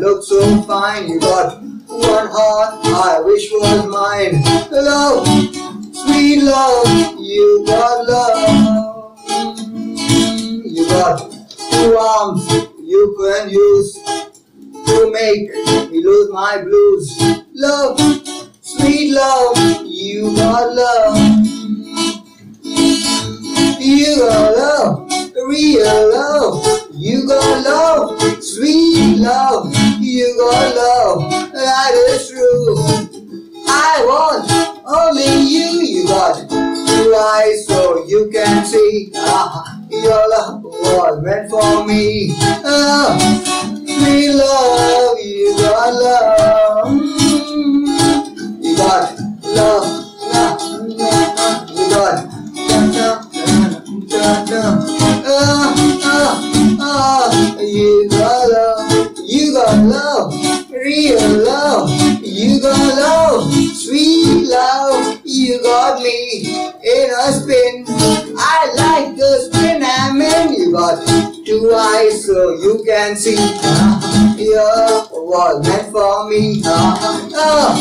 look so fine. You got one heart I wish was mine. Love, sweet love, you got love. You got two arms you can use to make me lose my blues. Love, sweet love, you got love. You got love, real love. You got love, sweet love. You got love, that is true. I want only you. You got two eyes so you can see. Ah, your love was meant for me. Ah, sweet love, you got love. You got love, you got da, da, da, da, da. Ah, you got you love, real love, you got love, sweet love, you got me in a spin. I like the spin I'm in. You got two eyes so you can see. Ah, your was meant for me. You got